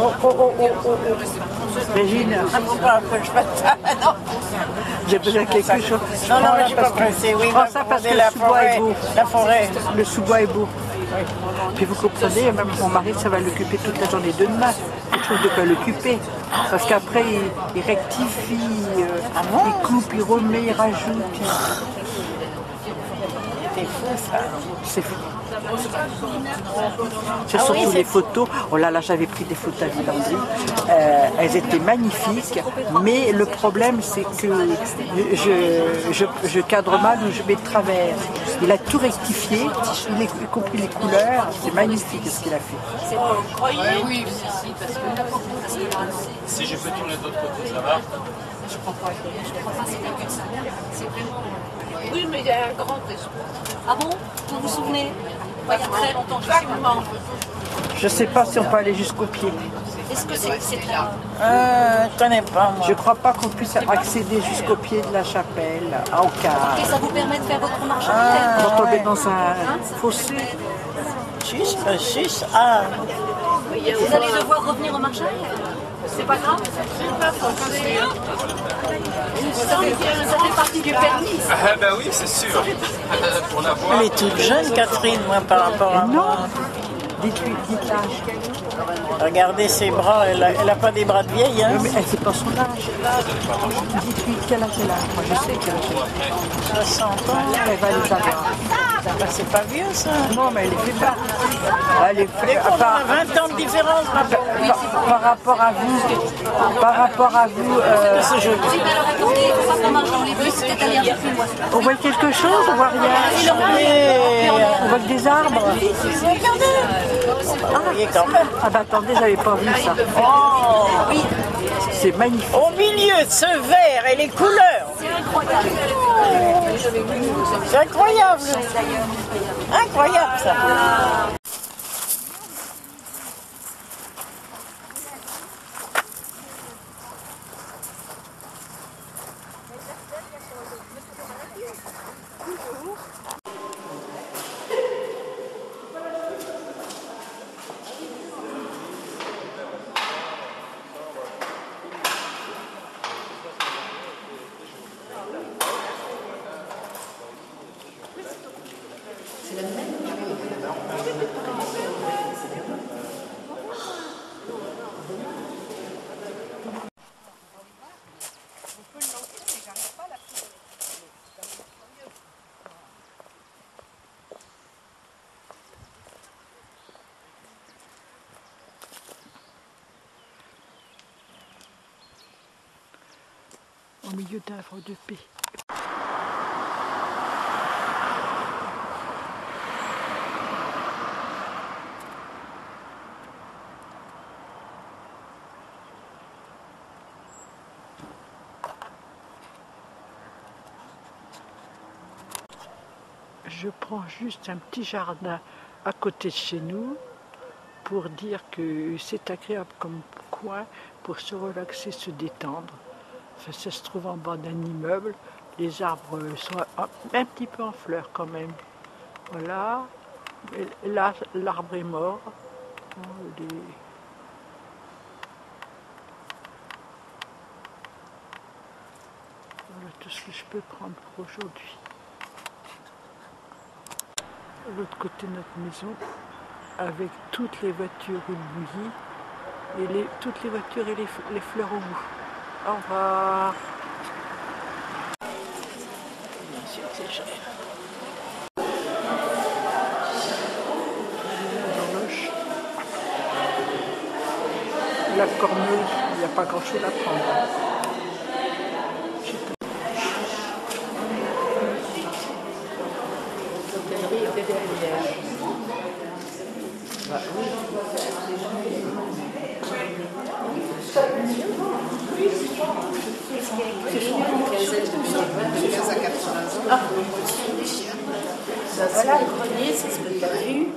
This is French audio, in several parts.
Oh, oh, oh, oh. Régine, pas non. j'ai besoin de quelque chose. Non, non, je suis pas pressée, oui. prends va ça parce que le sous-bois est beau. La forêt. Le sous-bois est beau. Puis vous comprenez, même mon mari, ça va l'occuper toute la journée de demain. Quelque chose de quoi l'occuper. Parce qu'après, il, il rectifie, euh, Ah bon il coupe, il remet, il rajoute. il- C'est fou, ça. C'est fou. C'est Ah oui, surtout c'est- les photos. Oh là là, j'avais pris des photos à Villandry. Euh, elles étaient magnifiques, mais le problème c'est que je, je, je cadre mal ou je mets de travers. Il a tout rectifié, il a y compris les couleurs. C'est magnifique ce qu'il a fait. Oui, si, que je peux tourner de l'autre côté, ça va Oui, mais il y a un grand espoir. Ah bon? Vous vous souvenez? Pas il y a très longtemps, je suis maman. Je sais pas si on peut aller jusqu'au pied. Est-ce que c'est c'est là Euh, je connais pas, moi. Je crois pas qu'on puisse accéder jusqu'au pied de la chapelle, à Ocar. Et ça vous permet de faire votre marche Ah. Pour tomber dans un fossé. Euh, sus, ah. Vous allez devoir revenir en marche arrière C'est pas grave Ça fait, ça fait partie du permis. Ah bah oui, c'est sûr. Pour la voir. Elle est toute jeune, Catherine, moi, par rapport à Non moi. Dites-lui, dites-la. Regardez ses bras, elle a, elle a pas des bras de vieille, hein. Non, mais elle sait pas son âge. Dites-lui quel âge elle a. Moi, je sais quel âge elle a. 60 ans. Elle va les avoir. Bah, c'est pas vieux, ça. Non, mais elle est fait pas. Elle est par, a 20 ans de différence, ma belle. Par- par rapport à vous. Par rapport à vous. euh, C'est on voit quelque chose On voit rien. Mais, On voit que des arbres. quand même. Ah bah attendez, j'avais pas vu ça. Oh, C'est magnifique. au milieu de ce vert et les couleurs. C'est incroyable. Incroyable, ça. Au milieu havre de paix. Je prends juste un petit jardin à côté de chez nous pour dire que c'est agréable comme coin pour se relaxer, se détendre. Ça, se trouve en bas d'un immeuble. Les arbres sont un, petit peu en fleurs quand même. Voilà. Là, l'arbre est mort. Les- Voilà tout ce que je peux prendre pour aujourd'hui. L'autre côté de notre maison, avec toutes les voitures bouillies et les, toutes les voitures et les, les fleurs au bout. Au revoir. Bien sûr que c'est cher. La corneuse, il n'y a pas grand chose à prendre. Voilà, le grenier, c'est ce que tu as vu.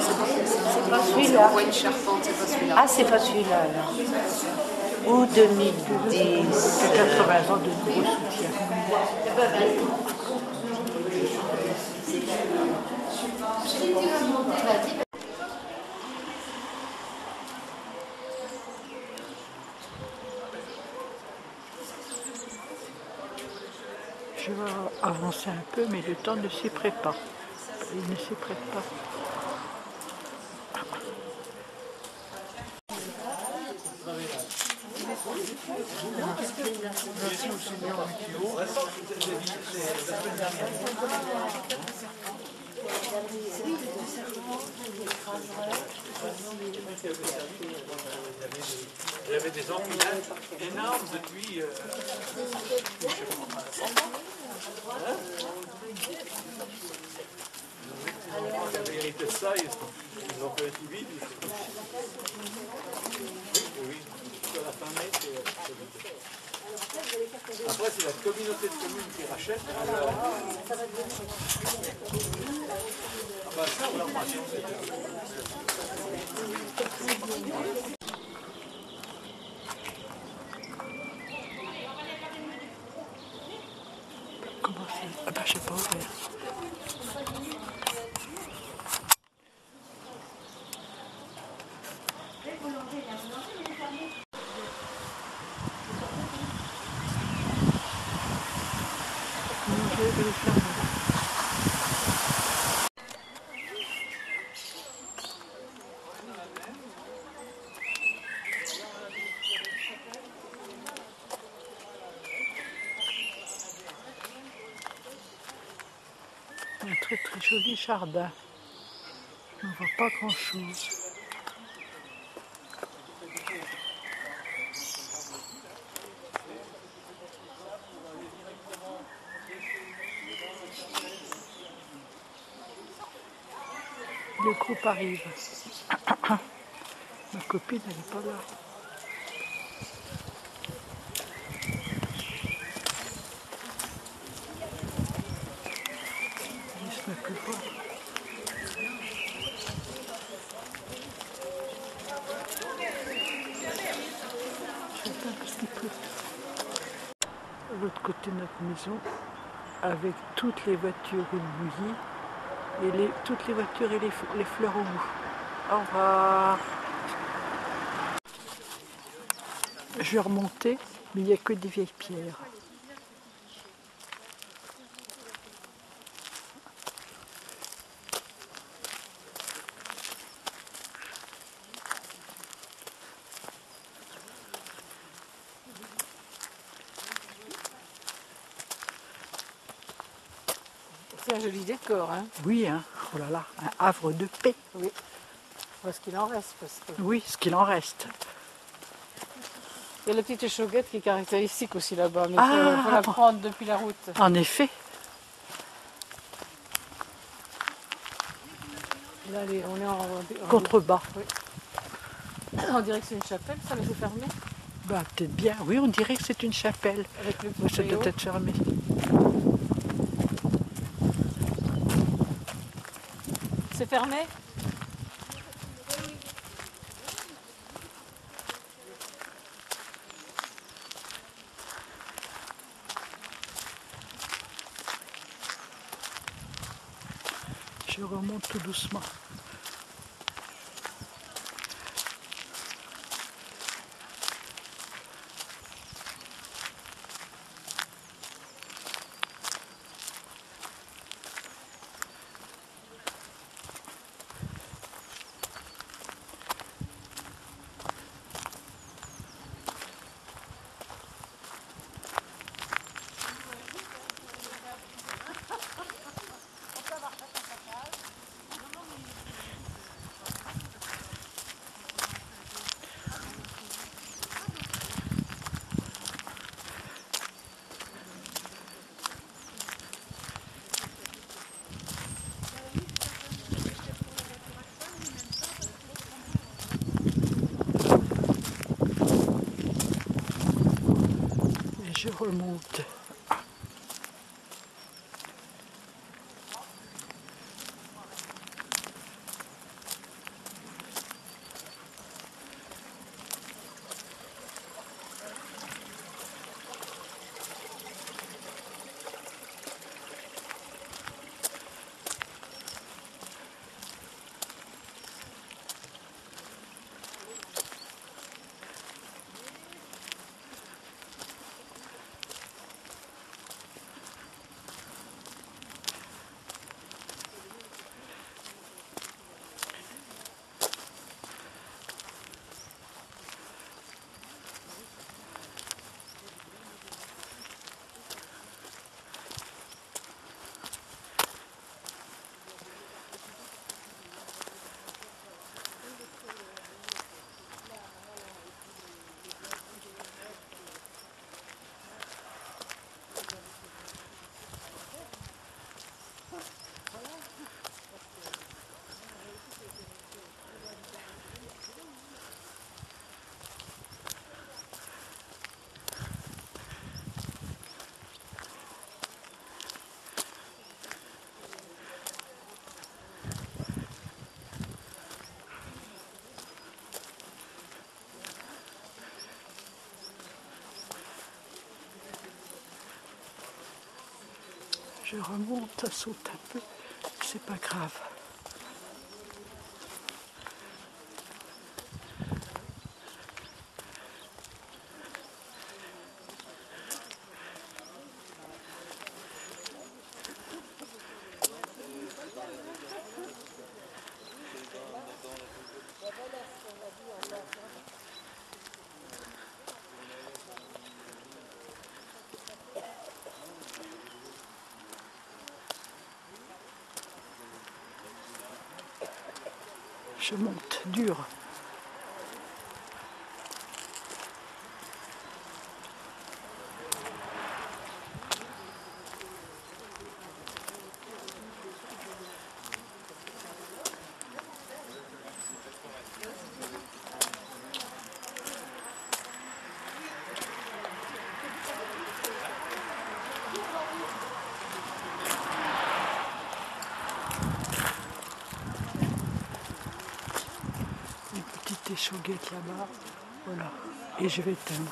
C'est pas, celui-là. On c'est pas celui-là. Ah, c'est pas celui-là, alors. Ou 2010. 80 ans de gros soutien. Je vais avancer un peu, mais le temps ne s'y prépare. Il ne s'y prête pas. Avait des empilages énormes depuis. euh, Ils avaient hérité de ça, ils ils ont fait un petit vide. Oui, oui. Sur la fin mai, c'est- c'est vide. Après, c'est la communauté de communes qui rachète. alors- Ah bah ça, on l'a pas Comment c'est? Ah bah, je sais pas ouvert. Non, je vais le fermer. Un joli jardin. On ne voit pas grand chose. Le groupe arrive. Ma copine, n'est pas là. Il se met plus fort. J'attends parce qu'il pleut. De l'autre côté de notre maison, avec toutes les voitures bouillies, et les, toutes les voitures et les, fleurs au bout. Au revoir. Je vais remonter, mais il n'y a que des vieilles pierres. C'est hein. Oui, hein. Oh là là, un havre de paix. Parce qu'il en reste. Parce que... Oui, ce qu'il en reste. Il y a la petite échauguette qui est caractéristique aussi là-bas, mais il Ah, faut, faut la prendre depuis la route. En effet, Là, les- on est en, en- contrebas. on dirait que c'est une chapelle, ça, mais c'est fermé. Bah, peut-être bien. Oui, on dirait que c'est une chapelle. Avec le ça doit être fermé. Fermé Je remonte tout doucement. Je remonte. Je remonte, saute un peu, c'est pas grave. Je monte dur. Une échauguette là-bas. Voilà. Et je vais éteindre.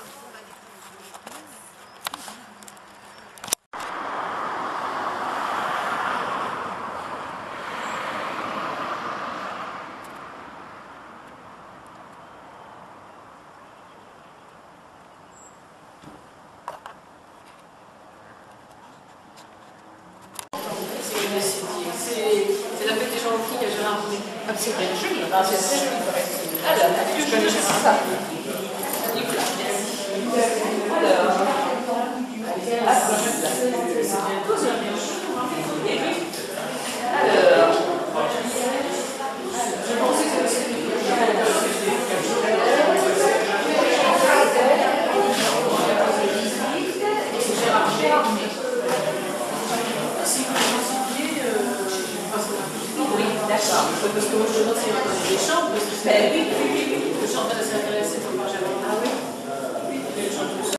C'est la fête des gens qui a Gérard Rouet. Ah, c'est vrai, joli. Ah, c'est très joli. Alors, je connais ça. Nicolas, merci. Alors, ah, c'est bientôt, ça va bien chaud. Et oui. Alors, je pensais que c'était Gérard Gérard Si vous pensez, oui, d'accord. Parce que moi, je demande si on des chambres, parce que c'est... Oui, oui, oui, oui. Le chanteur s'est intéressé pour moi, j'avais... Ah oui Le chanteur.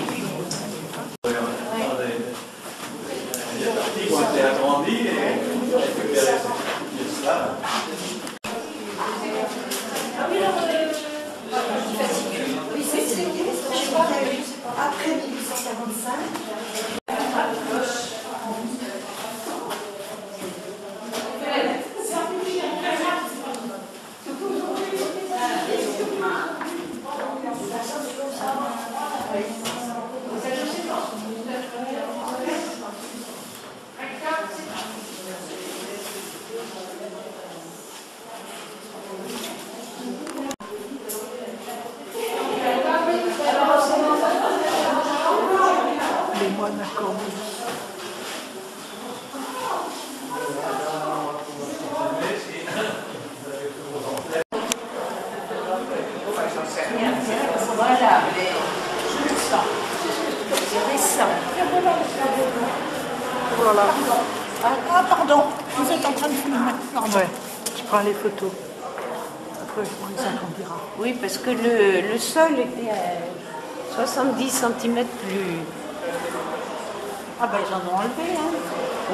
C'était agrandi et récupéré cela. Après 1845, Les moines à Cormeilles. Voilà, mais je le sens. C'est récent. Voilà. ah, ah, pardon, vous êtes en train de filmer. Pardon. Ouais, Après, on les agrandira. Oui, parce que le, le sol était à 70 cm plus. Ah ben ils en ont enlevé, hein.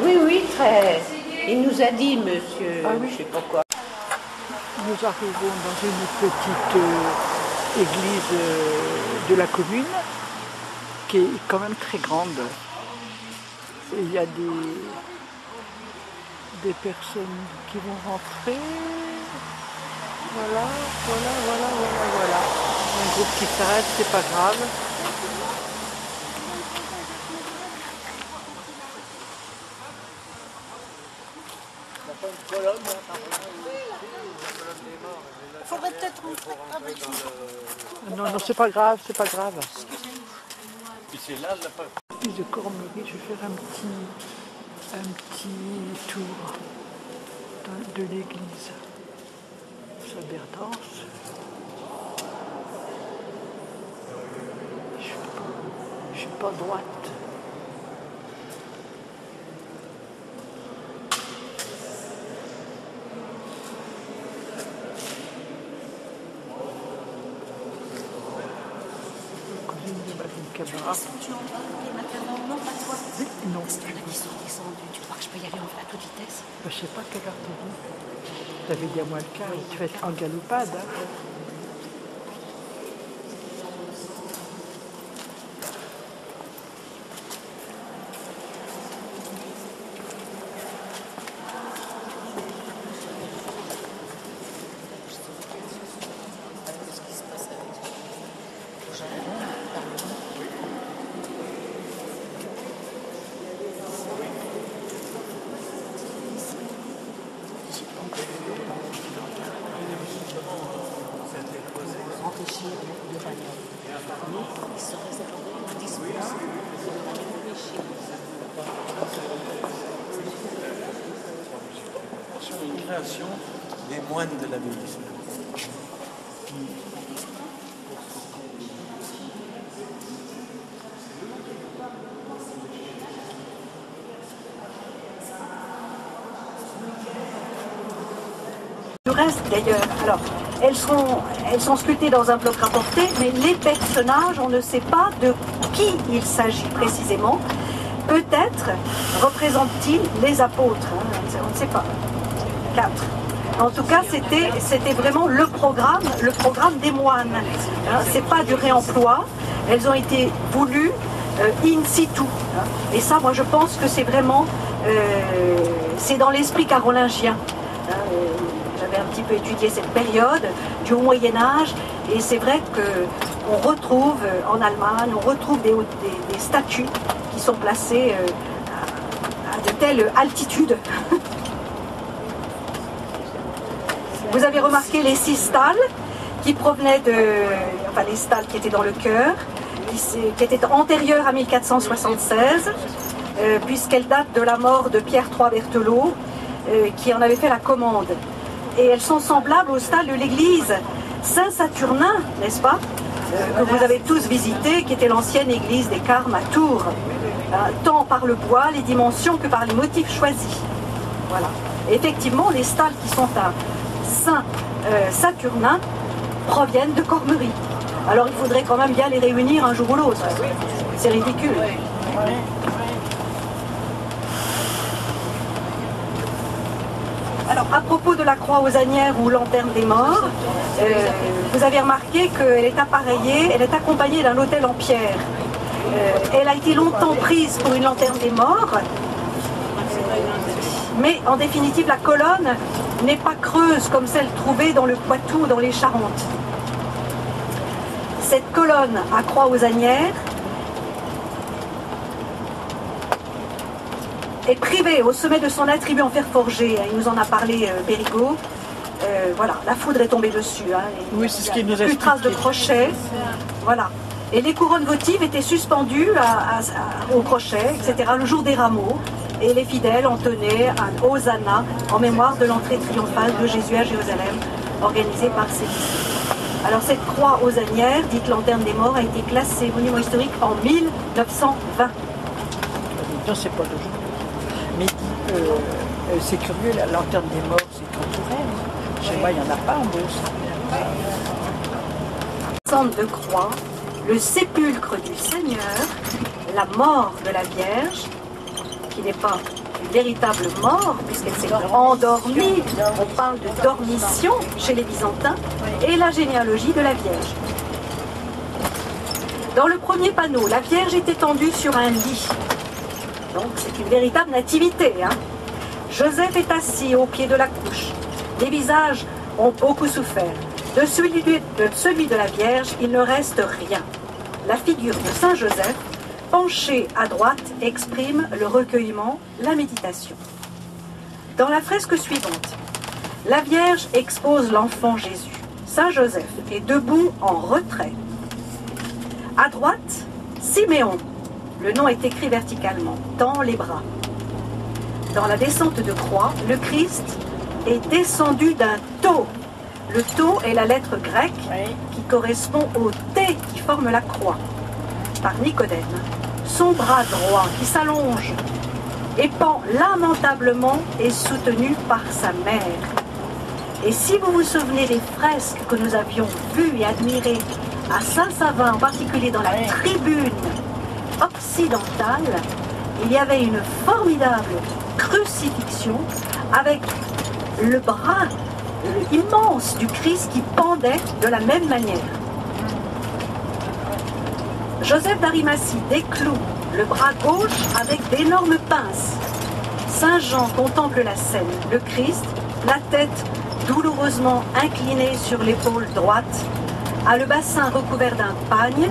Oui, oui, très. Il nous a dit, monsieur, Ah oui. je sais pas quoi. Nous arrivons dans une petite euh, église euh, de la commune qui est quand même très grande. Il y a des, des personnes qui vont rentrer. Voilà, voilà, voilà, voilà, voilà. Un groupe qui s'arrête, c'est pas grave. Il faudrait peut-être Non, non, c'est pas grave, c'est pas grave. Puis c'est là. Église de Cormery, je vais faire un petit, un petit tour de, l'église. Saberdance. Je, Je suis pas droite. Cousine de Madame Camara. Tu entends les macarons Non, pas toi. Non, Parce qu'il y en a qui sont descendus. Tu crois que je peux y aller à toute vitesse? Je sais pas quelle heure t'es venu. T'avais dit à moi le quart, tu vas être en galopade. hein. Enrichir de valeur. Il se réservait un discours sur une création des moines de l'abbaye. Du reste, d'ailleurs, alors, elles sont, elles sont sculptées dans un bloc rapporté, mais les personnages, on ne sait pas de qui il s'agit précisément. Peut-être représentent-ils les apôtres, hein, on ne sait pas. Quatre. En tout cas, c'était, c'était vraiment le programme, le programme des moines. Hein, c'est pas du réemploi. Elles ont été voulues euh, in situ. hein. Et ça, moi, je pense que c'est vraiment, euh, c'est dans l'esprit carolingien. hein. Euh, J'avais un petit peu étudié cette période du Haut Moyen Âge, et c'est vrai que on retrouve euh, en Allemagne, on retrouve des, des- des statues qui sont placées euh, à, à de telles altitudes. Vous avez remarqué les six stalles qui provenaient de. Enfin, les stalles qui étaient dans le chœur, qui, étaient antérieures à 1476, euh, puisqu'elles datent de la mort de Pierre III Berthelot, euh, qui en avait fait la commande. Et elles sont semblables aux stalles de l'église Saint-Saturnin, n'est-ce pas Que vous avez tous visité, qui était l'ancienne église des Carmes à Tours, Euh, tant par le bois, les dimensions que par les motifs choisis. Voilà. Effectivement, les stalles qui sont à Saint-Saturnin proviennent de Cormery. Alors il faudrait quand même bien les réunir un jour ou l'autre. C'est ridicule. À propos de la croix aux anières ou lanterne des morts, euh, vous avez remarqué qu'elle est appareillée, elle est accompagnée d'un autel en pierre. Euh, elle a été longtemps prise pour une lanterne des morts, mais en définitive, la colonne n'est pas creuse comme celle trouvée dans le Poitou ou dans les Charentes. Cette colonne à croix aux anières est privée au sommet de son attribut en fer forgé. Il nous en a parlé euh. Euh, voilà, la foudre est tombée dessus. hein. Oui, c'est ce qu'il nous a Plus de traces de crochet. Voilà. Et les couronnes votives étaient suspendues à- à- à- au crochet, etc., le jour des rameaux. Et les fidèles entonnaient un hosanna en mémoire de l'entrée triomphale de Jésus à Jérusalem, organisée par ses disciples. Alors cette croix aux anières, dite lanterne des morts, a été classée monument historique en 1920. Non, c'est pas. Mais euh, euh, c'est curieux, la lanterne des morts, c'est contemporaine. Chez moi, il n'y en a pas en Beauce. Centre de croix, le sépulcre du Seigneur, la mort de la Vierge, qui n'est pas une véritable mort, puisqu'elle s'est endormie, on parle de dormition chez les Byzantins, et la généalogie de la Vierge. Dans le premier panneau, la Vierge est étendue sur un lit. C'est une véritable nativité. hein. Joseph est assis au pied de la couche. Les visages ont beaucoup souffert. De celui de, de celui de la Vierge, il ne reste rien. La figure de Saint Joseph, penchée à droite, exprime le recueillement, la méditation. Dans la fresque suivante, la Vierge expose l'enfant Jésus. Saint Joseph est debout en retrait. À droite, Siméon. Le nom est écrit verticalement, tend les bras. Dans la descente de croix, le Christ est descendu d'un tau. Le tau est la lettre grecque qui correspond au T qui forme la croix. par Nicodème, son bras droit qui s'allonge et pend lamentablement est soutenu par sa mère. Et si vous vous souvenez des fresques que nous avions vues et admirées à Saint-Savin, en particulier dans la tribune occidentale, il y avait une formidable crucifixion avec le bras immense du Christ qui pendait de la même manière. Joseph d'Arimathie décloue le bras gauche avec d'énormes pinces. Saint Jean contemple la scène, le Christ, la tête douloureusement inclinée sur l'épaule droite, a le bassin recouvert d'un pagne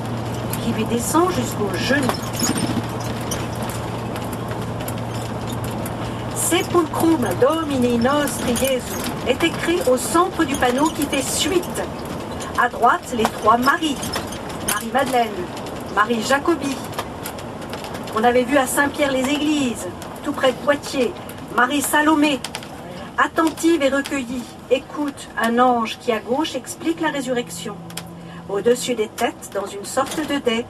qui lui descend jusqu'au genou. Sepulcrum Domini Nostri Jesu est écrit au centre du panneau qui fait suite. À droite, les trois Marie. Marie-Madeleine, Marie Jacobi. On avait vu à Saint-Pierre-les-Églises, tout près de Poitiers, Marie Salomé. Attentive et recueillie, écoute un ange qui à gauche explique la résurrection. Au-dessus des têtes, dans une sorte de dais,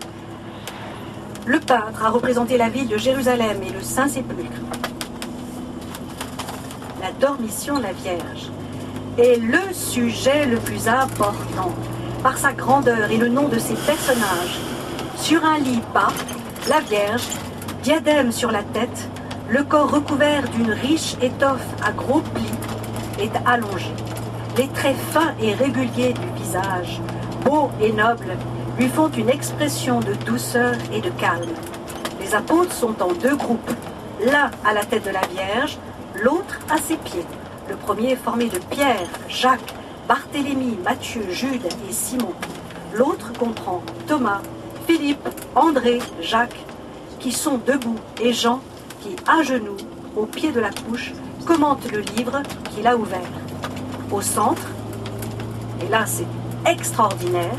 le peintre a représenté la ville de Jérusalem et le Saint-Sépulcre la dormition de la Vierge est le sujet le plus important par sa grandeur et le nom de ses personnages. Sur un lit bas, la Vierge, diadème sur la tête, le corps recouvert d'une riche étoffe à gros plis, est allongé. Les traits fins et réguliers du visage, beaux et nobles, lui font une expression de douceur et de calme. Les apôtres sont en deux groupes, l'un à la tête de la Vierge, l'autre à ses pieds. Le premier est formé de Pierre, Jacques, Barthélemy, Matthieu, Jude et Simon. L'autre comprend Thomas, Philippe, André, Jacques, qui sont debout, et Jean, qui, à genoux, au pied de la couche, commente le livre qu'il a ouvert. Au centre, et là c'est extraordinaire,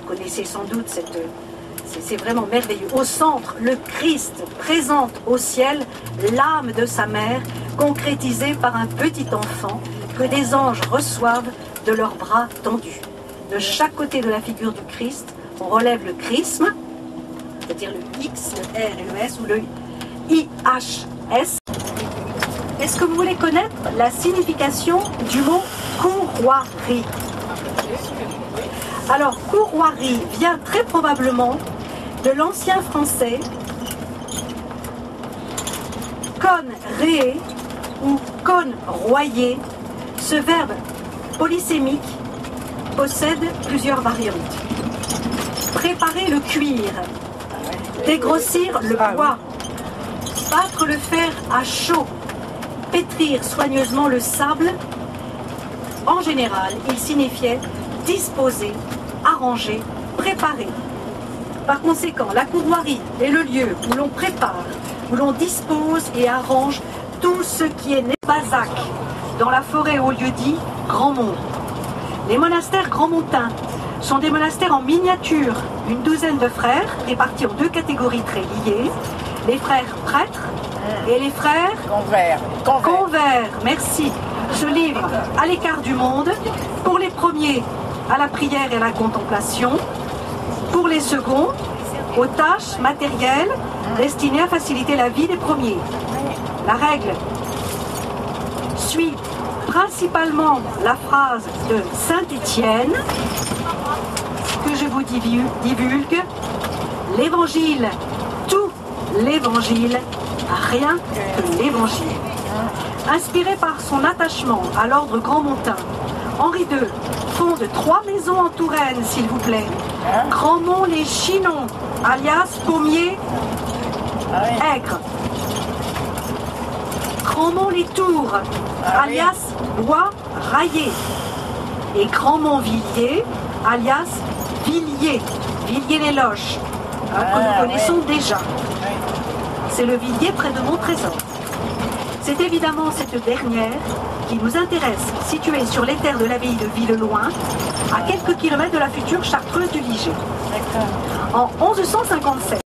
vous connaissez sans doute cette c'est vraiment merveilleux. Au centre, le Christ présente au ciel l'âme de sa mère, concrétisée par un petit enfant que des anges reçoivent de leurs bras tendus. De chaque côté de la figure du Christ, on relève le chrisme, c'est-à-dire le X, le R et le S, ou le IHS. Est-ce que vous voulez connaître la signification du mot courroirie? Alors, courroirie vient très probablement de l'ancien français con réé ou con royer, ce verbe polysémique possède plusieurs variantes. Préparer le cuir, dégrossir le bois, battre le fer à chaud, pétrir soigneusement le sable. En général, il signifiait disposer, arranger, préparer. Par conséquent, la courroirie est le lieu où l'on prépare, où l'on dispose et arrange tout ce qui est Bazac, dans la forêt au lieu dit Grand Mont. Les monastères Grand Montains sont des monastères en miniature, une douzaine de frères répartis en deux catégories très liées, les frères prêtres et les frères Convert. convers. Merci. Ce livre à l'écart du monde, pour les premiers à la prière et à la contemplation, pour les seconds, aux tâches matérielles destinées à faciliter la vie des premiers. La règle suit principalement la phrase de Saint Étienne que je vous divulgue. L'évangile, tout l'évangile, rien que l'évangile. Inspiré par son attachement à l'ordre grand montain, Henri II fonde trois maisons en Touraine, s'il vous plaît. Grandmont les Chinons, alias Pommier Aigre. Grandmont les Tours, alias Bois Raillé. Et Grandmont Villiers, alias Villiers, Villiers-les-Loches, hein, que nous connaissons déjà. C'est le Villiers près de Montrésor. C'est évidemment cette dernière qui nous intéresse, située sur les terres de l'abbaye de Villeloin, à quelques kilomètres de la future chartreuse du Liger. En 1157,